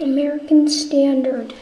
American Standard.